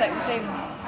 食先